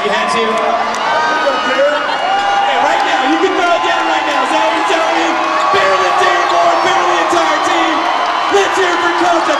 Take your hands here. Hey, right now, you can throw it down right now. Is that what you're telling me? Better than Darren Moore, better the entire team. Let's hear it for Coach.